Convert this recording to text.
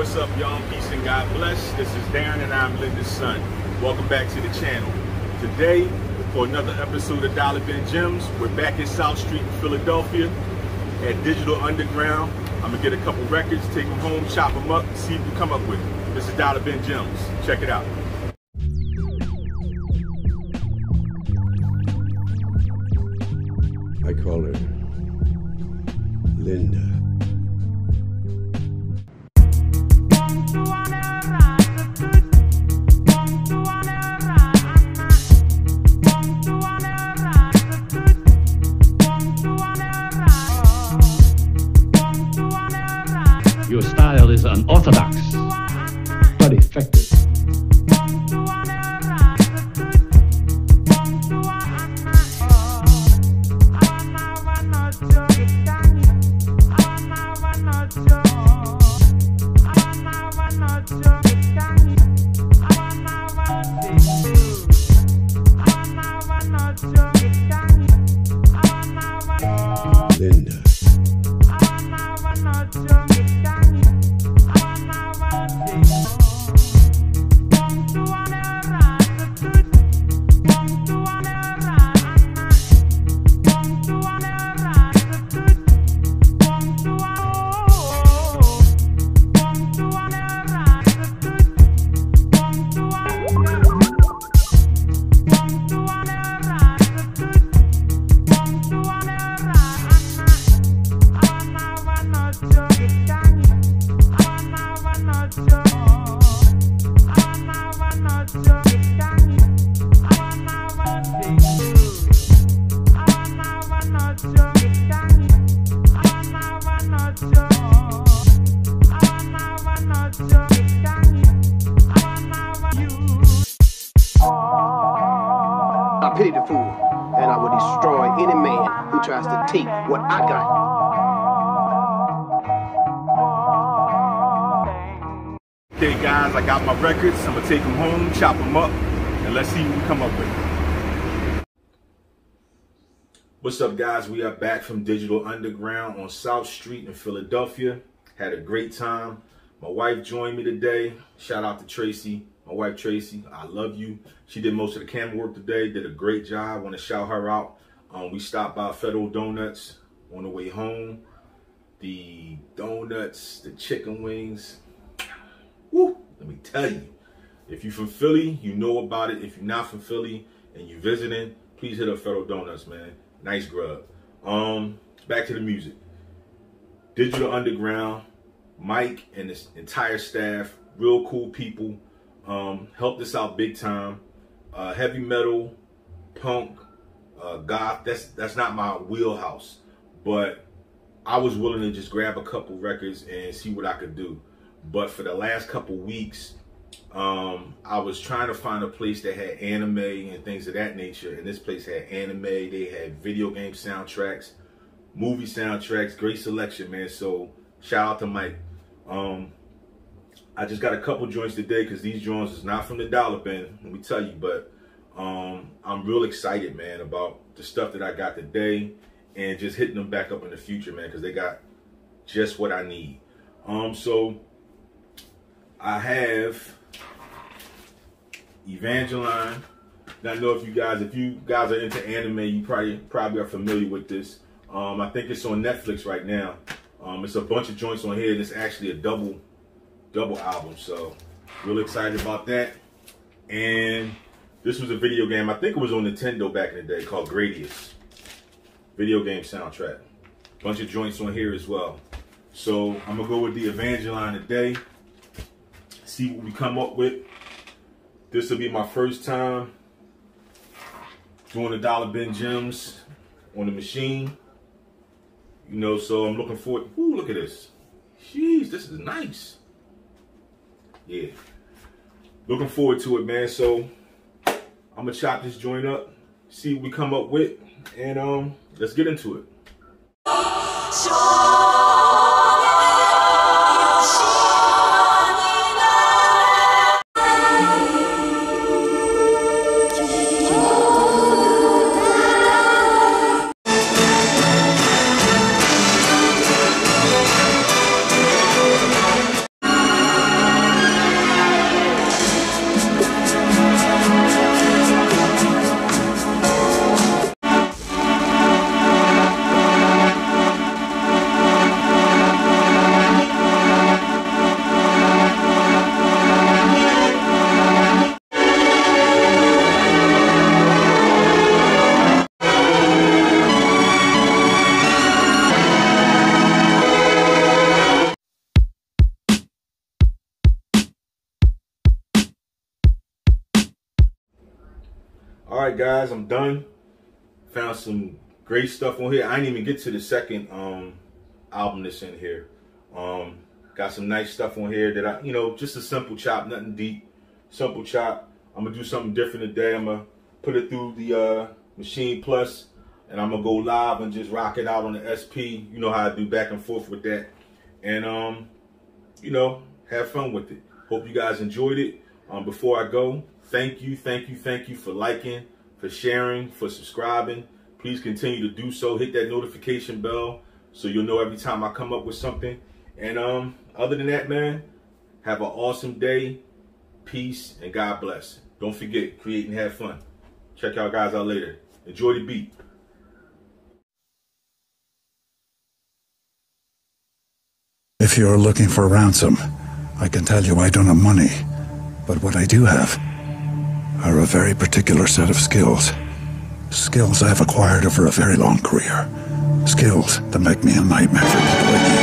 What's up, y'all? Peace and God bless. This is Darren and I'm Linda's son. Welcome back to the channel. Today, for another episode of Dollar Bin Gems, we're back in South Street in Philadelphia at Digital Underground. I'm gonna get a couple records, take them home, chop them up, see what we come up with. This is Dollar Bin Gems. Check it out. But I got. Okay, guys, I got my records. I'm gonna take them home, chop them up, and let's see what we come up with. What's up, guys? We are back from Digital Underground on South Street in Philadelphia. Had a great time. My wife joined me today. Shout out to Tracy, my wife Tracy. I love you. She did most of the camera work today. Did a great job. Want to shout her out. Um, we stopped by Federal Donuts on the way home. The donuts, the chicken wings, Woo, let me tell you. If you're from Philly, you know about it. If you're not from Philly and you're visiting, please hit up Federal Donuts, man. Nice grub. Um, back to the music. Digital Underground, Mike and his entire staff, real cool people. Um, helped us out big time. Uh, heavy metal, punk, uh, goth. That's that's not my wheelhouse, but I was willing to just grab a couple records and see what I could do. But for the last couple weeks, um, I was trying to find a place that had anime and things of that nature. And this place had anime, they had video game soundtracks, movie soundtracks, great selection, man. So shout out to Mike. Um, I just got a couple joints today because these joints is not from the dollar bin, let me tell you, but um, I'm real excited, man, about the stuff that I got today and just hitting them back up in the future, man, because they got just what I need. Um, so I have Evangelion. Now, I know if you guys, if you guys are into anime, you probably probably are familiar with this. Um, I think it's on Netflix right now. Um, it's a bunch of joints on here, it's actually a double double album. So, really excited about that. And this was a video game. I think it was on Nintendo back in the day called Gradius. Video game soundtrack. Bunch of joints on here as well. So I'm gonna go with the Evangelion today see what we come up with. This will be my first time doing the dollar bin gems on the Maschine. You know, so I'm looking forward. Ooh, look at this. Jeez, this is nice. Yeah. Looking forward to it, man. So I'm gonna chop this joint up, see what we come up with, and um, let's get into it. All right, guys, I'm done. Found some great stuff on here. I didn't even get to the second um, album that's in here. Um, got some nice stuff on here that I, you know, just a simple chop, nothing deep. Simple chop. I'm gonna do something different today. I'm gonna put it through the uh, Maschine Plus, and I'm gonna go live and just rock it out on the SP. You know how I do back and forth with that, and um, you know, have fun with it. Hope you guys enjoyed it. Um, before I go, thank you, thank you, thank you for liking, for sharing, for subscribing. Please continue to do so. Hit that notification bell so you'll know every time I come up with something. And um, other than that, man, have an awesome day. Peace and God bless. Don't forget, create and have fun. Check y'all guys out later. Enjoy the beat. If you're looking for ransom, I can tell you I don't have money. But what I do have are a very particular set of skills. Skills I've acquired over a very long career. Skills that make me a nightmare for people like you.